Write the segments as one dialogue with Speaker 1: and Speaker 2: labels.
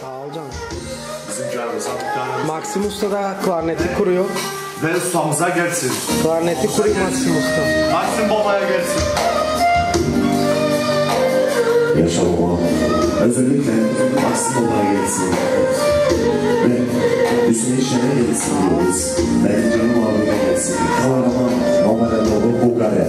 Speaker 1: Sağ ol canım.
Speaker 2: Bizim canımız
Speaker 1: Maxim Usta da klarneti kuruyor.
Speaker 2: Ve ustamıza gelsin.
Speaker 1: Klarneti kuruyor Maxim Usta.
Speaker 2: Maxim babaya gelsin.
Speaker 3: Yaşa baba. Özellikle Maxim babaya gelsin. Ve üstüne işlere gelsin diyoruz. Benim canım abime gelsin. Kahraman Mamadaloğlu Bulgarya.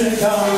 Speaker 2: Chicago.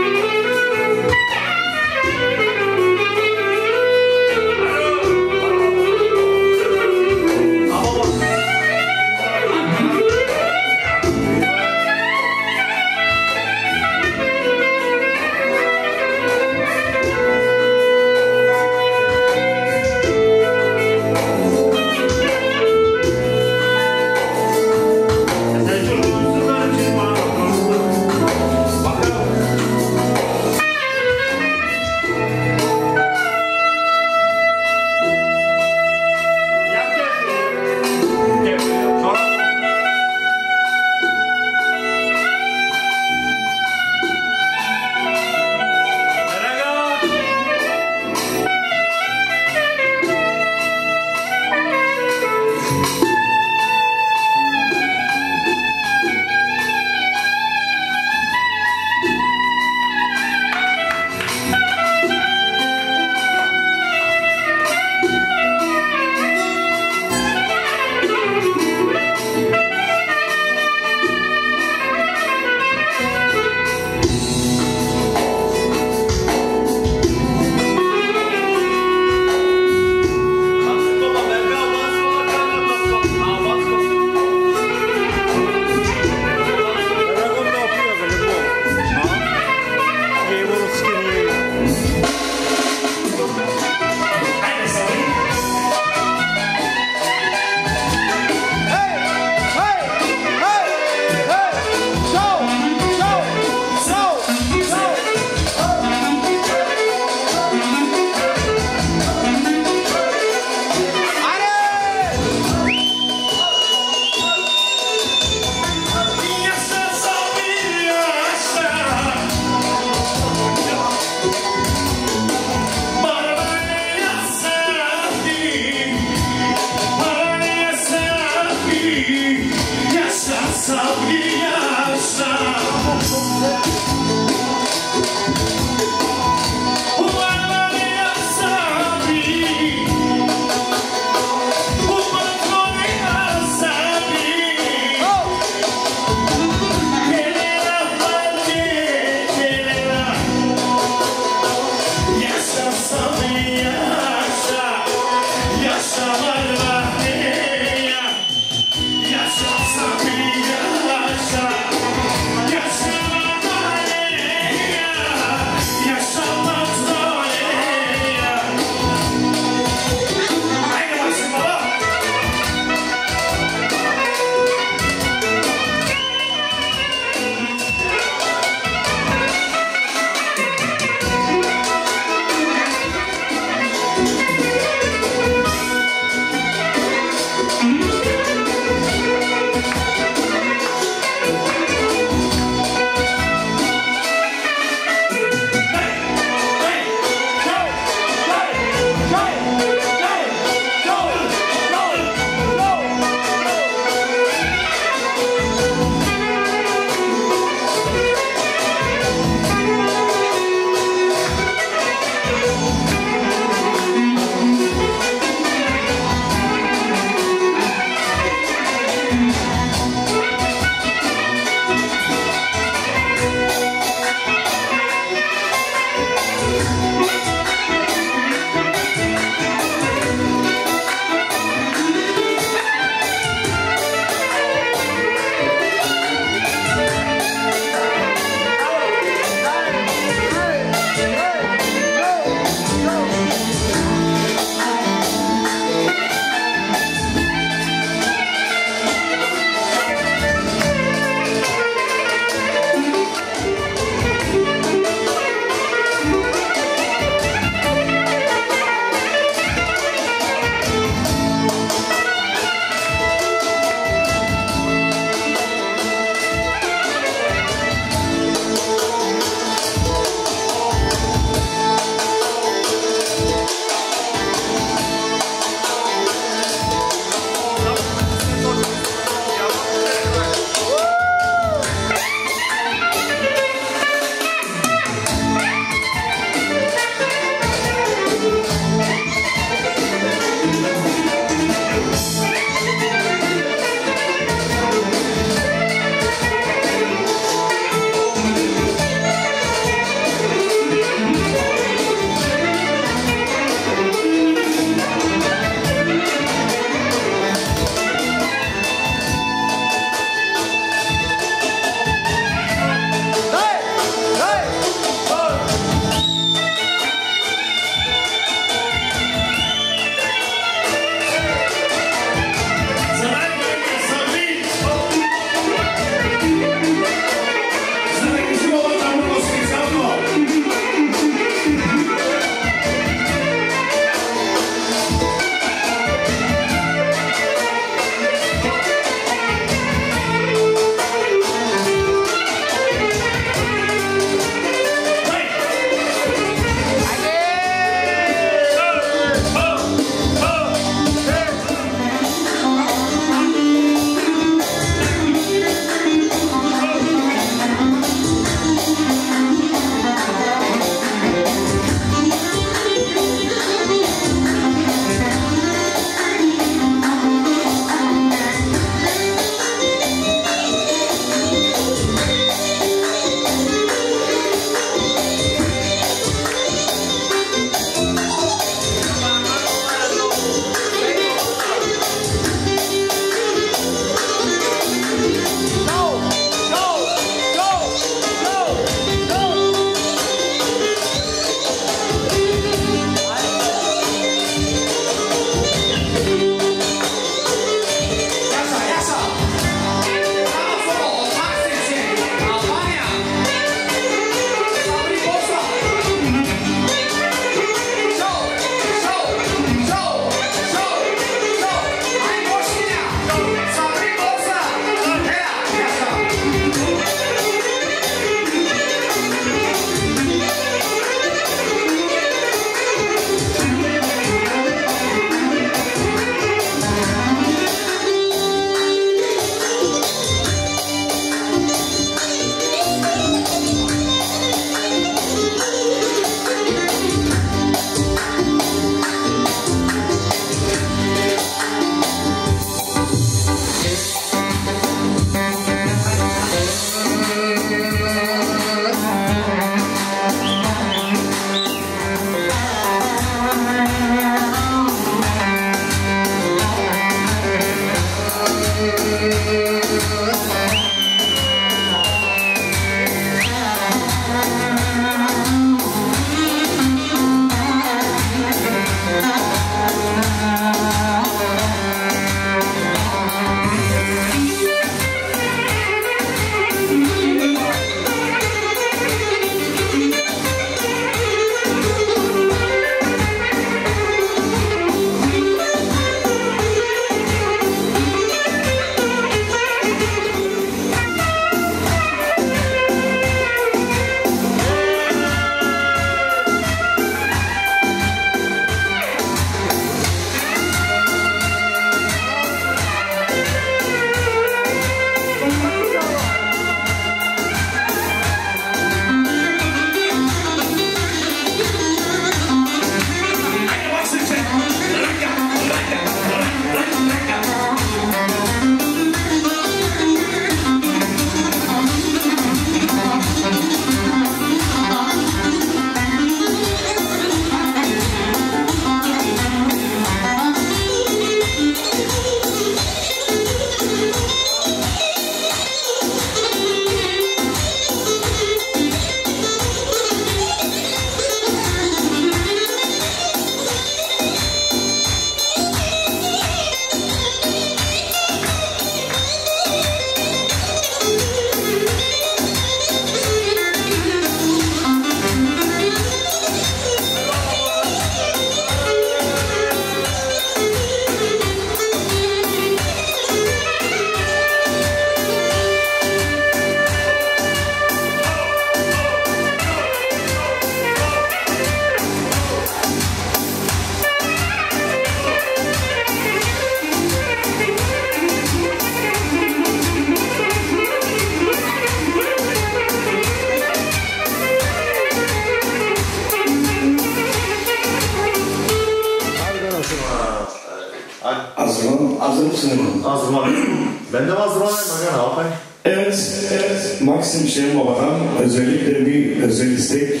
Speaker 4: Hazır mısın?
Speaker 2: Hazırlanıyorum. Ben de. Aga ne yapayım?
Speaker 4: Evet, evet. Maxim Şen Baba'dan özellikle bir özel istek.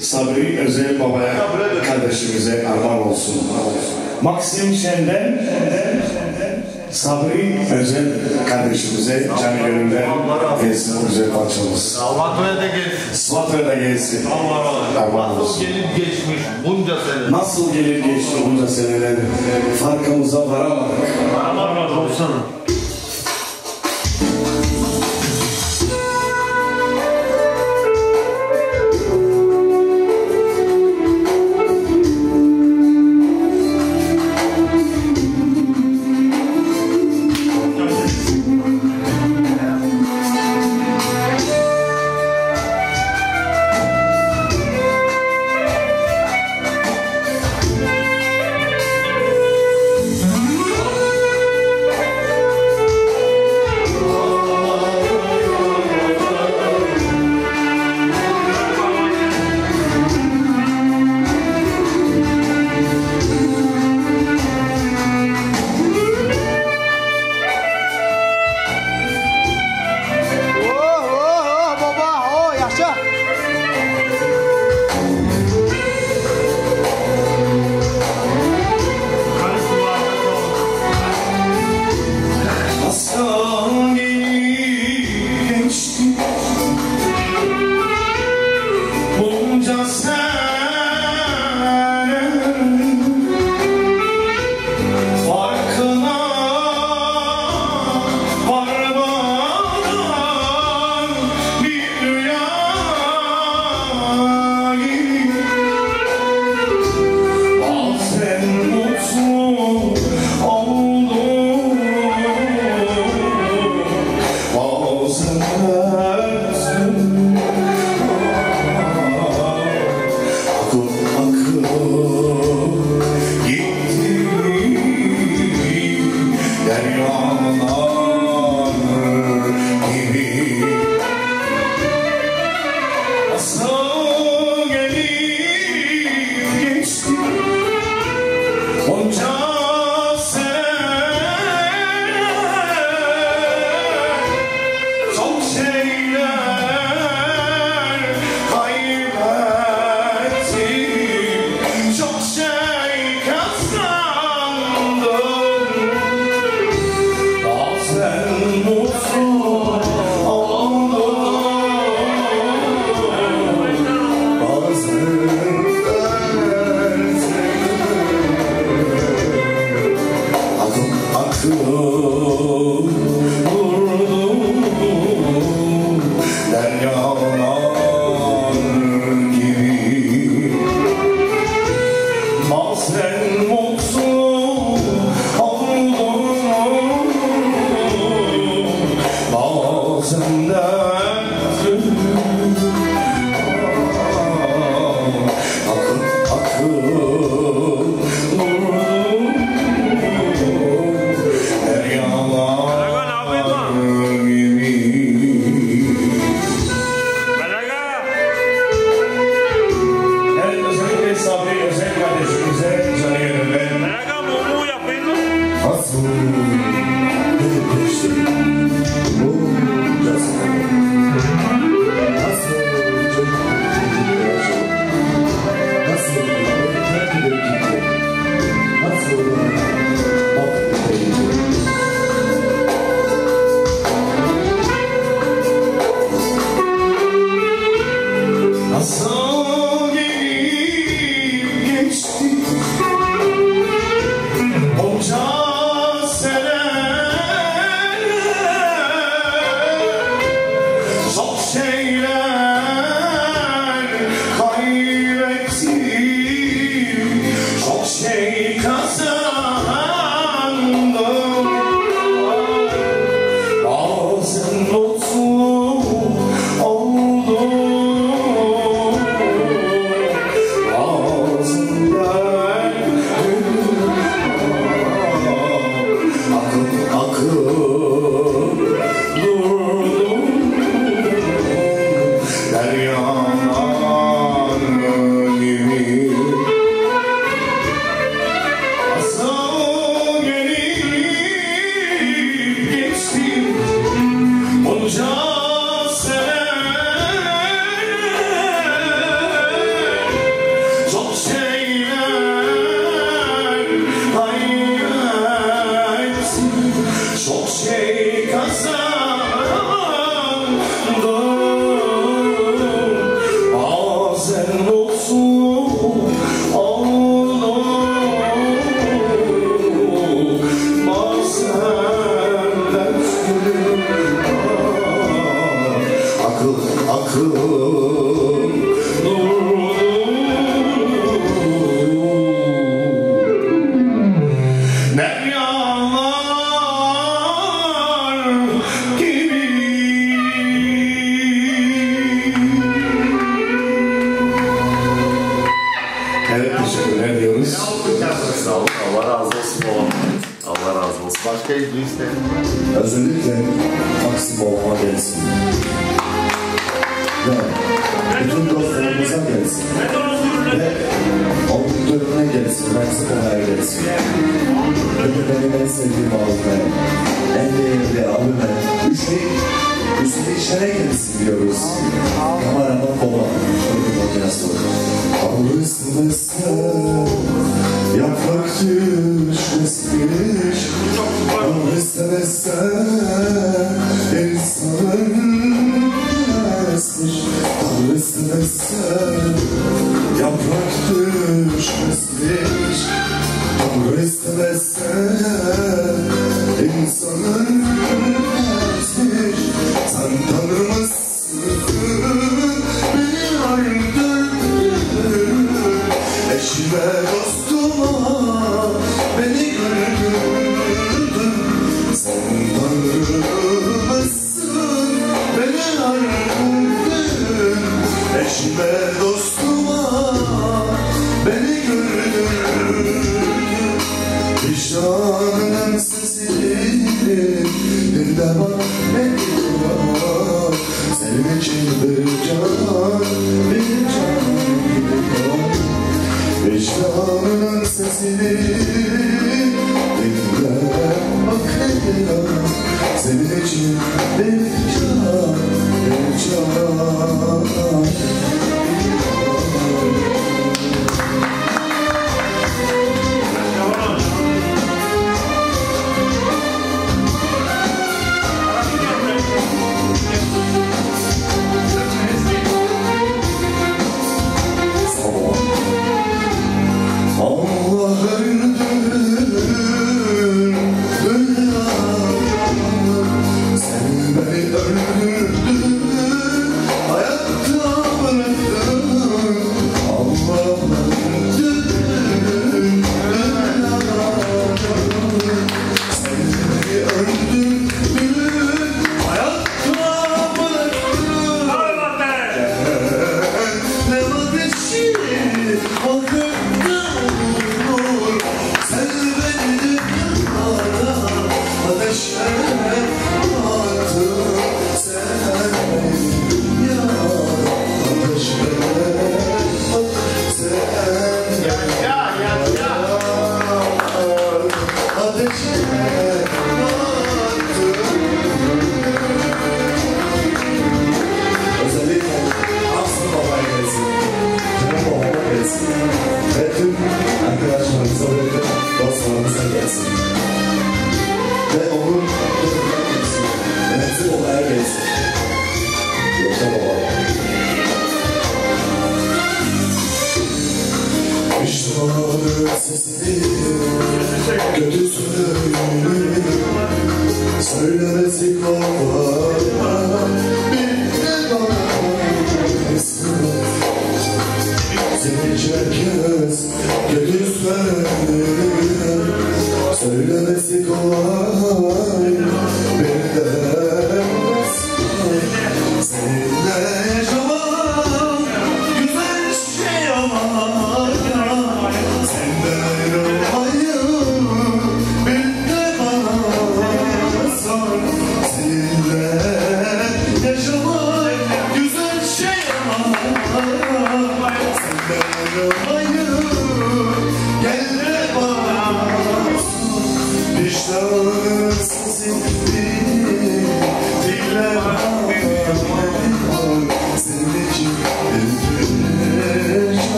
Speaker 4: Sabri Özel Baba'ya kardeşimize armağan olsun. Maxim Şen'den Sabri Özel kardeşimize canı gönülden gelsin güzel parçamız.
Speaker 2: Almanya'ya da gel.
Speaker 4: Svato'ya da gelsin. Armağan
Speaker 2: Nasıl
Speaker 4: olsun.
Speaker 2: gelip geçmiş bunca sene.
Speaker 4: Nasıl gelir geçti bunca seneler farkımıza varamadık.
Speaker 2: Armağan olsana.
Speaker 5: Oh.
Speaker 3: shade insanın esmiş Tanrısını sen yaprak düşmesmiş Tanrısını sen insanın esmiş Sen tanrımızsın beni öldürdün
Speaker 5: Eşime dost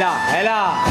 Speaker 5: 来了来了。